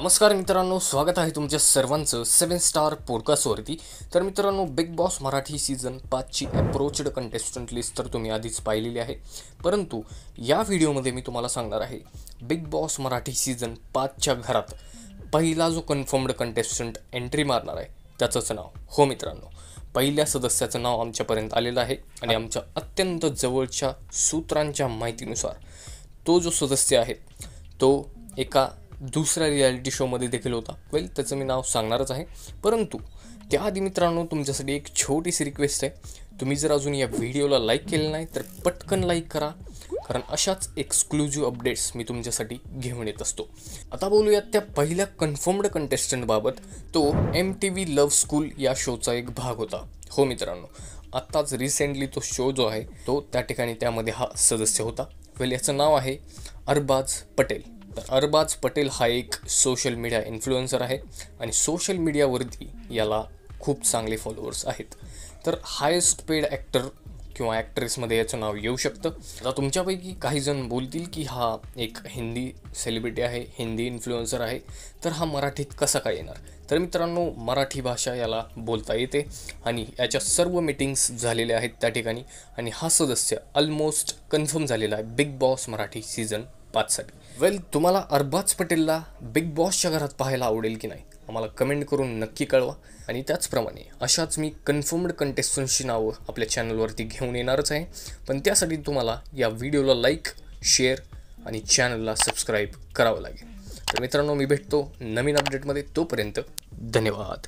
नमस्कार मित्रांनो स्वागत आहे तुमच्या सर्वांचं सेवन स्टार पॉडकास्टवरती तर मित्रांनो बिग बॉस मराठी सीझन पाचची अप्रोचड कंटेस्टंट लिस्ट तर तुम्ही आधीच पाहिलेली आहे. परंतु या व्हिडिओमध्ये मी तुम्हाला सांगणार आहे बिग बॉस मराठी सीझन पाचच्या घरात पहिला जो कन्फर्म्ड कंटेस्टंट एंट्री मारणार आहे त्याचंच नाव. हो मित्रांनो पहिल्या सदस्याचं नाव आमच्यापर्यंत आलेलं आहे आणि आमच्या अत्यंत जवळच्या सूत्रांच्या माहितीनुसार तो जो सदस्य आहे तो एका दुसऱ्या रियालिटी शोमध्ये देखील होता. वेल त्याचं मी नाव सांगणारच आहे. परंतु त्याआधी मित्रांनो तुमच्यासाठी एक छोटीशी रिक्वेस्ट आहे. तुम्ही जर अजून या व्हिडिओला लाईक केलं नाही तर पटकन लाईक करा. कारण अशाच एक्सक्लुझिव्ह अपडेट्स मी तुमच्यासाठी घेऊन येत असतो. आता बोलूयात त्या पहिल्या कन्फर्म्ड कंटेस्टंटबाबत तो M T V love school या शोचा एक भाग होता. हो मित्रांनो आत्ताच रिसेंटली तो शो जो आहे तो त्या ठिकाणी त्यामध्ये हा सदस्य होता. वेल याचं नाव आहे अरबाज पटेल. तर अरबाज पटेल हा एक सोशल मीडिया इन्फ्लुएन्सर आहे आणि सोशल मीडियावरती याला खूप चांगले फॉलोअर्स आहेत. तर हायेस्ट पेड ॲक्टर किंवा ॲक्ट्रेसमध्ये याचं नाव येऊ शकतं. आता तुमच्यापैकी काही जण बोलतील की हा एक हिंदी सेलिब्रिटी आहे हिंदी इन्फ्लुएन्सर आहे. तर हा मराठीत कसा काय येणार? तर मित्रांनो मराठी भाषा याला बोलता येते आणि याच्या सर्व मीटिंग्स झालेल्या आहेत त्या ठिकाणी आणि हा सदस्य ऑलमोस्ट कन्फर्म झालेला आहे. बिग बॉस मराठी सीझन पाचसाठी वेल तुम्हाला अरबाज पटेलला बिग बॉसच्या घरात पाहायला आवडेल की नाही आम्हाला कमेंट करून नक्की कळवा. आणि त्याचप्रमाणे अशाच मी कन्फर्म्ड कंटेस्टंटची नावं आपल्या चॅनलवरती घेऊन येणारच आहे. पण त्यासाठी तुम्हाला या व्हिडिओला लाईक शेअर आणि चॅनलला सबस्क्राईब करावं लागेल. तर मित्रांनो मी भेटतो नवीन अपडेटमध्ये तोपर्यंत धन्यवाद.